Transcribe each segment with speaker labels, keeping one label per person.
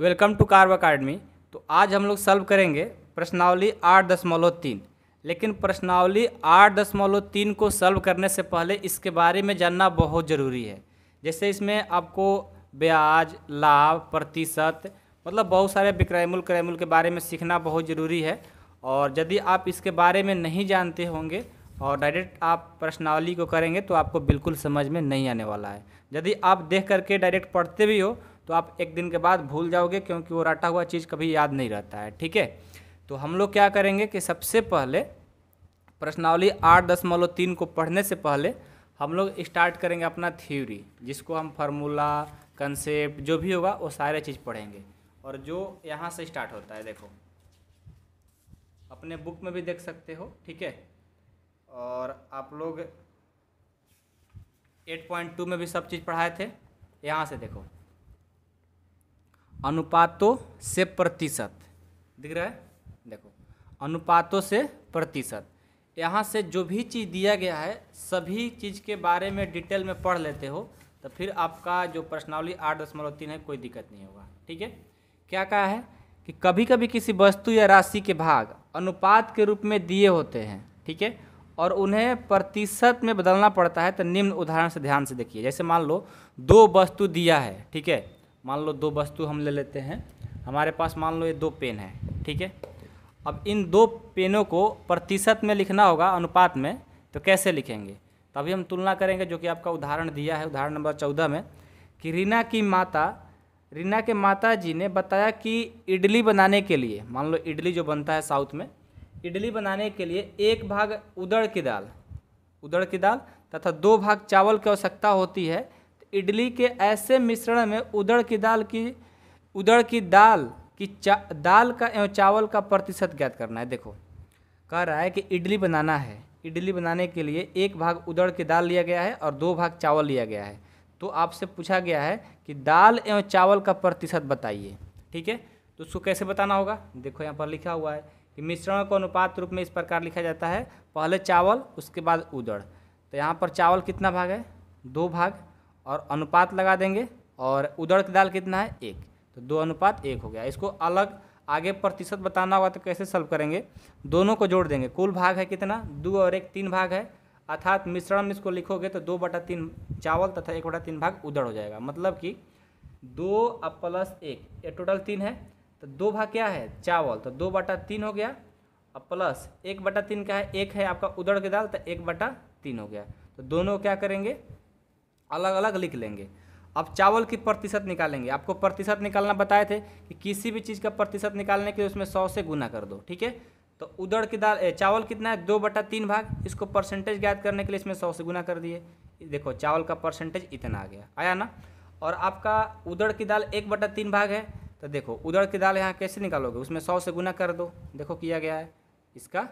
Speaker 1: Welcome to curve academy तो आज हम लोग सल्व करेंगे प्रश्नावली आठ दशमलव तीन। लेकिन प्रश्नावली आठ दशमलव तीन को सल्व करने से पहले इसके बारे में जानना बहुत ज़रूरी है। जैसे इसमें आपको ब्याज, लाभ, प्रतिशत मतलब बहुत सारे विक्रयमूल क्रयमूल के बारे में सीखना बहुत ज़रूरी है। और यदि आप इसके बारे में नहीं जानते होंगे और डायरेक्ट आप प्रश्नावली को करेंगे तो आपको बिल्कुल समझ में नहीं आने वाला है। यदि आप देख करके डायरेक्ट पढ़ते भी हो तो आप एक दिन के बाद भूल जाओगे क्योंकि वो रटा हुआ चीज़ कभी याद नहीं रहता है, ठीक है? तो हम लोग क्या करेंगे कि सबसे पहले प्रश्नावली आठ दशमलव तीन को पढ़ने से पहले हम लोग स्टार्ट करेंगे अपना थ्योरी, जिसको हम फार्मूला, कंसेप्ट, जो भी होगा वो सारे चीज़ पढ़ेंगे। और जो यहाँ से स्टार्ट होता है, देखो, अपने बुक में भी देख सकते हो, ठीक है? और आप लोग 8.2 में भी सब चीज़ पढ़ाए थे, यहाँ से देखो। अनुपातों से प्रतिशत। दिख रहा है? देखो, अनुपातों से प्रतिशत। यहाँ से जो भी चीज़ दिया गया है, सभी चीज़ के बारे में डिटेल में पढ़ लेते हो तो फिर आपका जो प्रश्नावली आठ दशमलव तीन है, कोई दिक्कत नहीं होगा। ठीक है? क्या कहा है? कि कभी कभी किसी वस्तु या राशि के भाग अनुपात के रूप में दिए होते हैं, ठीक है? और उन्हें प्रतिशत में बदलना पड़ता है तो निम्न उदाहरण से ध्यान से देखिए। जैसे मान लो, दो वस्तु दिया है, ठीक है? मान लो दो वस्तु हम ले लेते हैं। हमारे पास मान लो ये दो पेन है, ठीक है? अब इन दो पेनों को प्रतिशत में लिखना होगा अनुपात में तो कैसे लिखेंगे? तभी हम तुलना करेंगे, जो कि आपका उदाहरण दिया है, उदाहरण नंबर चौदह में, कि रीना की माता, रीना के माता जी ने बताया कि इडली बनाने के लिए, मान लो इडली जो बनता है साउथ में, इडली बनाने के लिए एक भाग उदड़ की दाल, उदड़ की दाल तथा दो भाग चावल की आवश्यकता होती है। तो इडली के ऐसे मिश्रण में उदड़ की दाल की, उदड़ की दाल की चा, दाल का एवं चावल का प्रतिशत ज्ञात करना है। देखो, कह रहा है कि इडली बनाना है। इडली बनाने के लिए एक भाग उदड़ की दाल लिया गया है और दो भाग चावल लिया गया है। तो आपसे पूछा गया है कि दाल एवं चावल का प्रतिशत बताइए, ठीक है? तो उसको कैसे बताना होगा? देखो, यहाँ पर लिखा हुआ है कि मिश्रण को अनुपात रूप में इस प्रकार लिखा जाता है। पहले चावल, उसके बाद उदड़। तो यहाँ पर चावल कितना भाग है? दो भाग। और अनुपात लगा देंगे और उदड़ की दाल कितना है? एक। तो दो अनुपात एक हो गया। इसको अलग आगे प्रतिशत बताना होगा तो कैसे सॉल्व करेंगे? दोनों को जोड़ देंगे। कुल भाग है कितना? दो और एक तीन भाग है। अर्थात मिश्रण में इसको लिखोगे तो दो बटा तीन चावल तथा एक बटा तीन भाग उदड़ हो जाएगा। मतलब कि दो प्लस एक। ये टोटल तीन है। तो दो भाग क्या है? चावल। तो दो बटा तीन हो गया। अब प्लस एक बटा तीन का है। एक है आपका उदड़ की दाल तो एक बटा तीन हो गया। तो दोनों क्या करेंगे? अलग अलग लिख लेंगे। अब चावल की प्रतिशत निकालेंगे। आपको प्रतिशत निकालना बताए थे कि किसी भी चीज़ का प्रतिशत निकालने के लिए उसमें सौ से गुना कर दो, ठीक है? तो उदड़ की दाल चावल कितना है? दो बटा तीन भाग। इसको परसेंटेज ज्ञात करने के लिए इसमें सौ से गुना कर दिए। देखो, चावल का परसेंटेज इतना आ गया। आया ना? और आपका उदड़ की दाल एक बटा तीन भाग है। तो देखो उदड़ की दाल यहाँ कैसे निकालोगे? उसमें सौ से गुना कर दो। देखो, किया गया है। इसका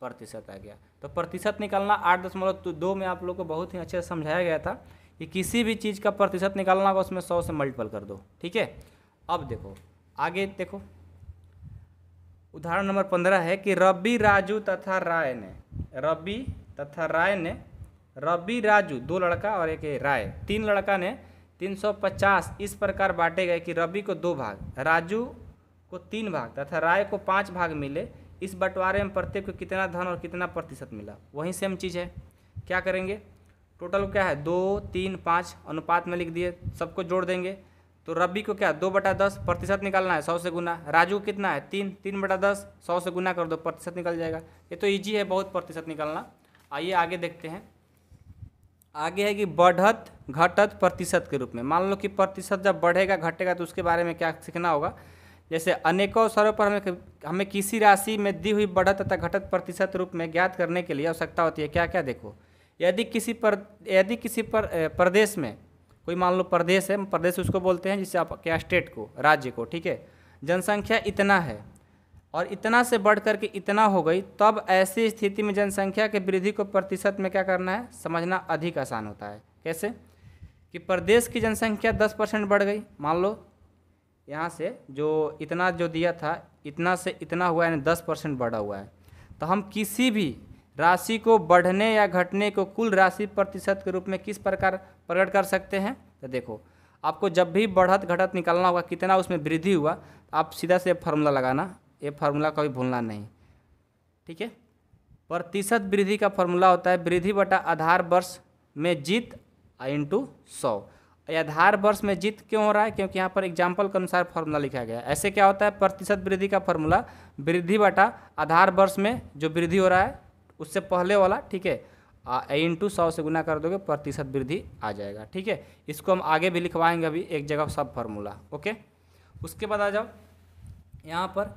Speaker 1: प्रतिशत आ गया। तो प्रतिशत निकालना आठ दशमलव दो में आप लोग को बहुत ही अच्छे से समझाया गया था। कि किसी भी चीज़ का प्रतिशत निकालना होगा, उसमें सौ से मल्टीपल कर दो। ठीक है? अब देखो, आगे देखो। उदाहरण नंबर पंद्रह है कि रवि, राजू तथा राय ने, रवि तथा राय ने, रवि, राजू, दो लड़का और एक राय। तीन लड़का ने 350 इस प्रकार बांटे गए कि रवि को दो भाग, राजू को तीन भाग तथा राय को पाँच भाग मिले। इस बंटवारे में प्रत्येक को कितना धन और कितना प्रतिशत मिला? वही सेम चीज़ है। क्या करेंगे? टोटल क्या है? दो, तीन, पाँच अनुपात में लिख दिए, सबको जोड़ देंगे। तो रबी को क्या? दो बटा दस प्रतिशत निकालना है, सौ से गुना। राजू कितना है? तीन तीन बटा दस, सौ से गुना कर दो, प्रतिशत निकल जाएगा। ये तो इजी है, बहुत प्रतिशत निकालना। आइए आगे देखते हैं। आगे है कि बढ़त, घटत प्रतिशत के रूप में। मान लो कि प्रतिशत जब बढ़ेगा, घटेगा तो उसके बारे में क्या सीखना होगा? जैसे अनेकों अवसरों पर हमें हमें किसी राशि में दी हुई बढ़त तथा घटत प्रतिशत रूप में ज्ञात करने के लिए आवश्यकता होती है। क्या क्या देखो? यदि किसी पर, यदि किसी पर प्रदेश में, कोई मान लो प्रदेश है, प्रदेश उसको बोलते हैं जिससे आप, क्या, स्टेट को, राज्य को, ठीक है? जनसंख्या इतना है और इतना से बढ़ करके इतना हो गई, तब ऐसी स्थिति में जनसंख्या के वृद्धि को प्रतिशत में क्या करना है? समझना अधिक आसान होता है। कैसे? कि प्रदेश की जनसंख्या दस परसेंट बढ़ गई। मान लो, यहाँ से जो इतना जो दिया था, इतना से इतना हुआ है दस परसेंट बढ़ा हुआ है। तो हम किसी भी राशि को बढ़ने या घटने को कुल राशि प्रतिशत के रूप में किस प्रकार प्रकट कर सकते हैं? तो देखो, आपको जब भी बढ़त घटत निकालना होगा, कितना उसमें वृद्धि हुआ आप सीधा से फार्मूला लगाना, ये फार्मूला कभी भूलना नहीं। ठीक है? प्रतिशत वृद्धि का फॉर्मूला होता है वृद्धि बटा आधार वर्ष में जीत इंटू सौ। आधार वर्ष में जीत क्यों हो रहा है? क्योंकि यहाँ पर एग्ज़ाम्पल के अनुसार फॉर्मूला लिखा गया है। ऐसे क्या होता है? प्रतिशत वृद्धि का फॉर्मूला वृद्धि बटा आधार वर्ष में जो वृद्धि हो रहा है उससे पहले वाला, ठीक है ए इंटू सौ से गुना कर दोगे, प्रतिशत वृद्धि आ जाएगा, ठीक है। इसको हम आगे भी लिखवाएँगे अभी, एक जगह सब फार्मूला ओके उसके बाद आ जाओ, यहाँ पर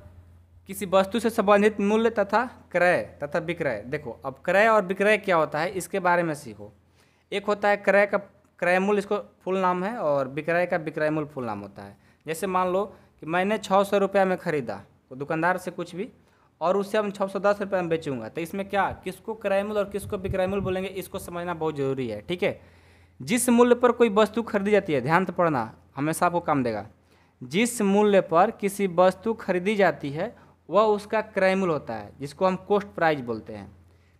Speaker 1: किसी वस्तु से संबंधित मूल्य तथा क्रय, तथा विक्रय। देखो, अब क्रय और विक्रय क्या होता है, इसके बारे में सीखो। एक होता है क्रय का, क्रय मूल्य, इसको फुल नाम है, और विक्रय का विक्रय मूल्य फुल नाम होता है। जैसे मान लो कि मैंने छः सौ रुपया में ख़रीदा तो दुकानदार से कुछ भी और उससे हम छः सौ दस रुपये में बेचूँगा। तो इसमें क्या, किसको क्रय मूल्य और किसको विक्रय मूल्य बोलेंगे, इसको समझना बहुत ज़रूरी है, ठीक है? जिस मूल्य पर कोई वस्तु खरीदी जाती है, ध्यान से पढ़ना, हमेशा आपको काम देगा। जिस मूल्य पर किसी वस्तु खरीदी जाती है, वह उसका क्रय मूल्य होता है, जिसको हम कोस्ट प्राइज बोलते हैं।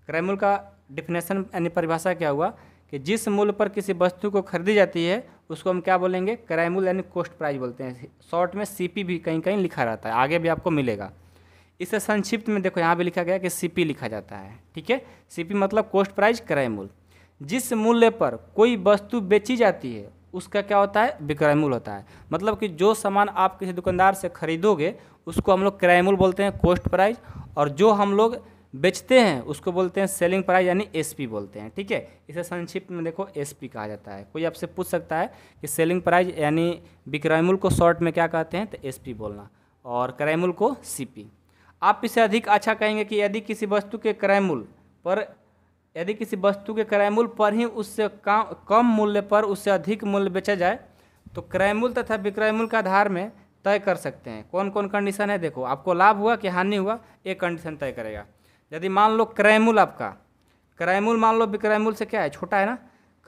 Speaker 1: क्रय मूल्य का डिफिनेशन यानी परिभाषा क्या हुआ कि जिस मूल्य पर किसी वस्तु को खरीदी जाती है, उसको हम क्या बोलेंगे? क्रय मूल्य यानी कोस्ट प्राइज बोलते हैं। शॉर्ट में सीपी भी कहीं कहीं लिखा रहता है, आगे भी आपको मिलेगा। इसे संक्षिप्त में देखो, यहाँ भी लिखा गया कि सीपी लिखा जाता है, ठीक है? सीपी मतलब कोस्ट प्राइस क्रय मूल्य। जिस मूल्य पर कोई वस्तु बेची जाती है, उसका क्या होता है? विक्रय मूल्य होता है। मतलब कि जो सामान आप किसी दुकानदार से खरीदोगे, उसको हम लोग क्रय मूल्य बोलते हैं कोस्ट प्राइस और जो हम लोग बेचते हैं, उसको बोलते हैं सेलिंग प्राइस यानी एसपी बोलते हैं, ठीक है? इसे संक्षिप्त में देखो एसपी कहा जाता है। कोई आपसे पूछ सकता है कि सेलिंग प्राइस यानी विक्रय मूल्य को शॉर्ट में क्या कहते हैं? तो एसपी बोलना, और क्रय मूल्य को सीपी आप इसे अधिक अच्छा कहेंगे कि यदि किसी वस्तु के क्रय मूल्य पर, यदि किसी वस्तु के क्रय मूल्य पर ही उससे कम मूल्य पर उससे अधिक मूल्य बेचा जाए तो क्रय मूल्य तथा विक्रय मूल्य का आधार में तय कर सकते हैं। कौन कौन कंडीशन है? देखो, आपको लाभ हुआ कि हानि हुआ, एक कंडीशन तय करेगा। यदि मान लो क्रय मूल्य आपका, क्रय मूल्य मान लो विक्रय मूल्य से क्या है? छोटा है ना?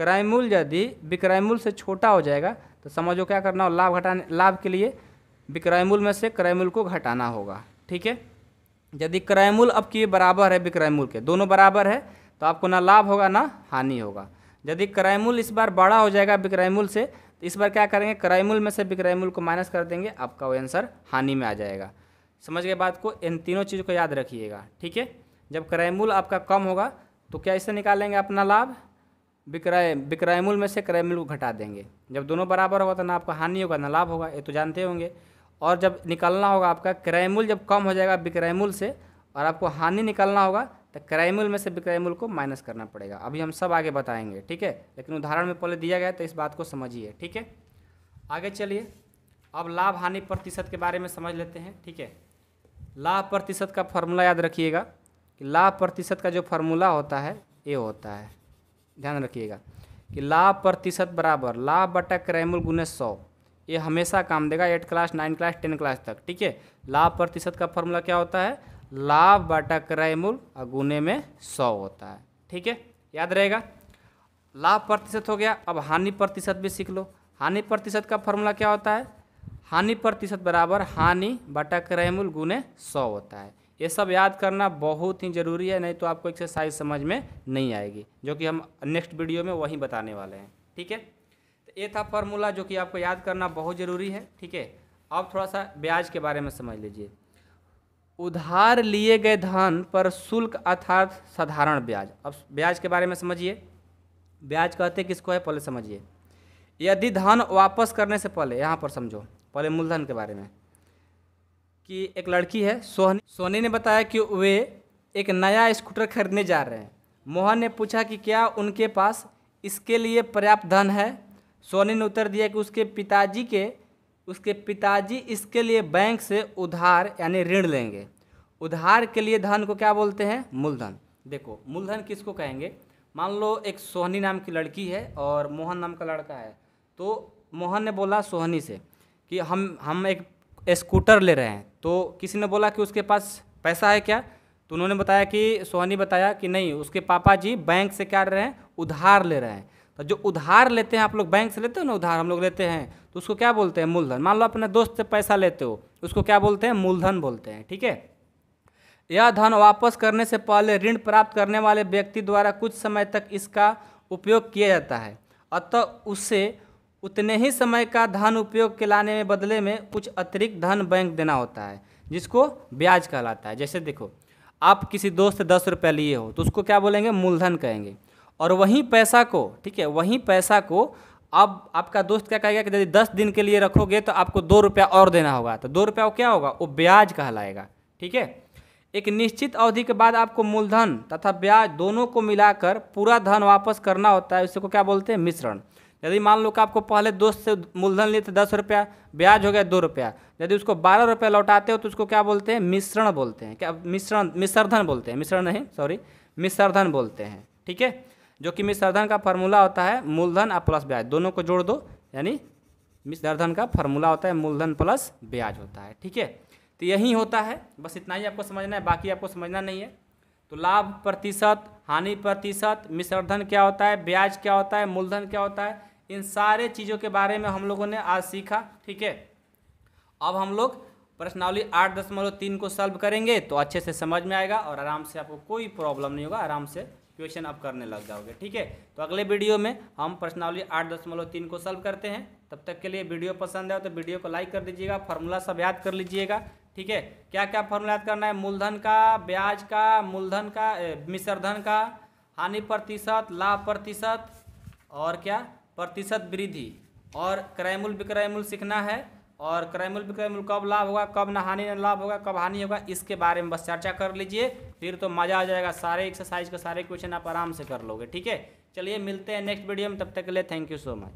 Speaker 1: क्रय मूल्य यदि विक्रय मूल्य से छोटा हो जाएगा तो समझो क्या करना हो लाभ घटाने, लाभ के लिए विक्रय मूल्य में से क्रय मूल्य को घटाना होगा। ठीक है? यदि क्रय मूल्य अब की बराबर है विक्रय के, दोनों बराबर है तो आपको ना लाभ होगा ना हानि होगा। यदि क्रय इस बार बड़ा हो जाएगा विक्रय से तो इस बार क्या करेंगे, क्रय में से विक्रय को माइनस कर देंगे, आपका वो आंसर हानि में आ जाएगा। समझ गए बात को? इन तीनों चीज़ों को याद रखिएगा, ठीक है? जब क्रय आपका कम होगा तो क्या इससे निकालेंगे अपना लाभ? विक्रय विक्रय में से क्रय को घटा देंगे। जब दोनों बराबर होगा तो ना आपका हानि होगा, ना लाभ होगा, ये तो जानते होंगे। और जब निकलना होगा आपका क्रय मूल्य जब कम हो जाएगा विक्रय मूल्य से और आपको हानि निकालना होगा तो क्रय मूल्य में से विक्रय मूल्य को माइनस करना पड़ेगा। अभी हम सब आगे बताएँगे, ठीक है? लेकिन उदाहरण में पहले दिया गया तो इस बात को समझिए, ठीक है? आगे चलिए। अब लाभ हानि प्रतिशत के बारे में समझ लेते हैं, ठीक है? लाभ प्रतिशत का फॉर्मूला याद रखिएगा कि लाभ प्रतिशत का जो फार्मूला होता है ये होता है। ध्यान रखिएगा कि लाभ प्रतिशत बराबर, लाभ बटा क्रैमुल गुने सौ। ये हमेशा काम देगा eight class nine class ten class तक, ठीक है? लाभ प्रतिशत का फॉर्मूला क्या होता है? लाभ बटा क्रैमुल और गुने में सौ होता है, ठीक है? याद रहेगा? लाभ प्रतिशत हो गया, अब हानि प्रतिशत भी सीख लो। हानि प्रतिशत का फॉर्मूला क्या होता है? हानि प्रतिशत बराबर हानि बटा क्रैमुल गुने सौ होता है। ये सब याद करना बहुत ही ज़रूरी है, नहीं तो आपको एक्सरसाइज समझ में नहीं आएगी, जो कि हम नेक्स्ट वीडियो में वही बताने वाले हैं, ठीक है? ये था फार्मूला जो कि आपको याद करना बहुत ज़रूरी है, ठीक है? अब थोड़ा सा ब्याज के बारे में समझ लीजिए। उधार लिए गए धन पर शुल्क अर्थात साधारण ब्याज। अब ब्याज के बारे में समझिए। ब्याज कहते किसको है? पहले समझिए। यदि धन वापस करने से पहले, यहाँ पर समझो, पहले मूलधन के बारे में, कि एक लड़की है, सोहनी सोनी ने बताया कि वे एक नया स्कूटर खरीदने जा रहे हैं। मोहन ने पूछा कि क्या उनके पास इसके लिए पर्याप्त धन है? सोनी ने उत्तर दिया कि उसके पिताजी के, उसके पिताजी इसके लिए बैंक से उधार, यानी ऋण लेंगे। उधार के लिए धन को क्या बोलते हैं? मूलधन। देखो, मूलधन किसको कहेंगे? मान लो एक सोहनी नाम की लड़की है और मोहन नाम का लड़का है। तो मोहन ने बोला सोहनी से कि हम हम एक स्कूटर ले रहे हैं। तो किसी ने बोला कि उसके पास पैसा है क्या? तो उन्होंने बताया कि, सोहनी बताया कि नहीं, उसके पापा जी बैंक से क्या रहे हैं? उधार ले रहे हैं। तो जो उधार लेते हैं, आप लोग बैंक से लेते हो ना उधार, हम लोग लेते हैं तो उसको क्या बोलते हैं? मूलधन। मान लो अपने दोस्त से पैसा लेते हो, उसको क्या बोलते हैं? मूलधन बोलते हैं, ठीक है? यह धन वापस करने से पहले ऋण प्राप्त करने वाले व्यक्ति द्वारा कुछ समय तक इसका उपयोग किया जाता है। अतः उससे उतने ही समय का धन उपयोग के लाने में बदले में कुछ अतिरिक्त धन बैंक देना होता है, जिसको ब्याज कहलाता है। जैसे देखो, आप किसी दोस्त से दस रुपये लिए हो तो उसको क्या बोलेंगे? मूलधन कहेंगे। और वहीं पैसा को, ठीक है, वहीं पैसा को अब आपका दोस्त क्या कहेगा कि यदि दस दिन के लिए रखोगे तो आपको दो रुपया और देना होगा। तो दो रुपया वो क्या होगा? वो ब्याज कहलाएगा, ठीक है? एक निश्चित अवधि के बाद आपको मूलधन तथा ब्याज दोनों को मिलाकर पूरा धन वापस करना होता है, उसी को क्या बोलते हैं? मिश्रण। यदि मान लो कि आपको पहले दोस्त से मूलधन लिए थे दस रुपया, ब्याज हो गया दो रुपया, यदि उसको बारह रुपया लौटाते हो तो उसको क्या बोलते हैं? मिश्रण बोलते हैं। क्या मिश्रण, मिश्रधन बोलते हैं? मिश्रण नहीं सॉरी मिश्रधन बोलते हैं, ठीक है? जो कि मिश्रधन का फार्मूला होता है मूलधन और प्लस ब्याज। दोनों को जोड़ दो, यानी मिश्रधन का फार्मूला होता है मूलधन प्लस ब्याज होता है, ठीक है? तो यही होता है, बस इतना ही आपको समझना है, बाकी आपको समझना नहीं है। तो लाभ प्रतिशत, हानि प्रतिशत मिश्रधन क्या होता है, ब्याज क्या होता है, मूलधन क्या होता है, इन सारे चीज़ों के बारे में हम लोगों ने आज सीखा, ठीक है? अब हम लोग प्रश्नावली आठ दशमलव तीन को सॉल्व करेंगे तो अच्छे से समझ में आएगा और आराम से आपको कोई प्रॉब्लम नहीं होगा, आराम से क्वेश्चन आप करने लग जाओगे, ठीक है? तो अगले वीडियो में हम प्रश्नावली आठ दशमलव तीन को सॉल्व करते हैं। तब तक के लिए वीडियो पसंद आए तो वीडियो को लाइक कर दीजिएगा, फार्मूला सब याद कर लीजिएगा, ठीक है? क्या क्या फार्मूला याद करना है? मूलधन का, ब्याज का, मूलधन का मिश्रधन का, हानि प्रतिशत, लाभ प्रतिशत और क्या? प्रतिशत वृद्धि। और क्रयमूल विक्रयमूल सीखना है। और क्रयमूल विक्रयमूल कब लाभ होगा, कब ना हानि लाभ होगा, कब हानि होगा, इसके बारे में बस चर्चा कर लीजिए। फिर तो मज़ा आ जाएगा। सारे एक्सरसाइज का सारे क्वेश्चन आप आराम से कर लोगे, ठीक है? चलिए मिलते हैं नेक्स्ट वीडियो में, तब तक के लिए थैंक यू सो मच